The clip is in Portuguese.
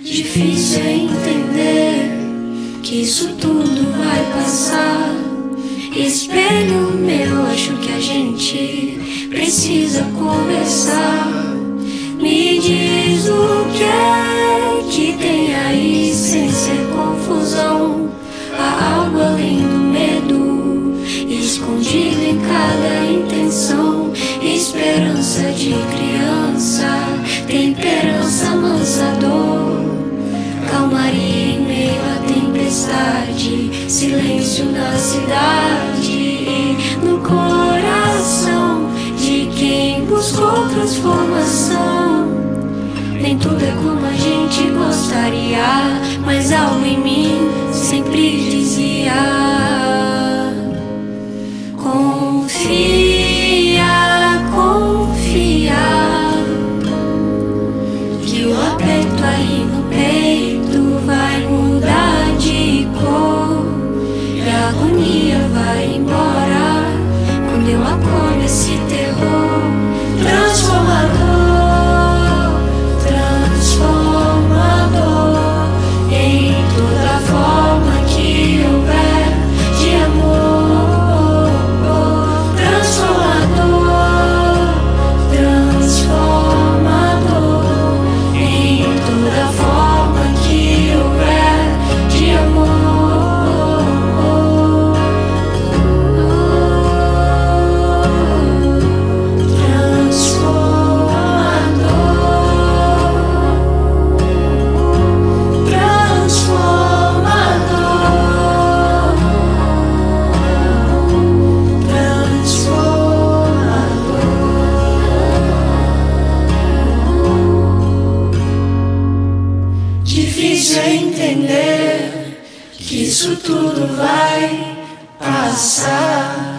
Difícil é entender que isso tudo vai passar. Espelho meu, acho que a gente precisa conversar. Me diz o que é cada intenção. Esperança de criança, temperança mansa dor. Calmaria em meio à tempestade, silêncio na cidade no coração de quem buscou transformação. Nem tudo é como a gente gostaria, mas algo em mim que o aperto aí no peito vai mudar de cor. E a agonia vai embora quando eu acolho esse terror Difícil é entender que isso tudo vai passar.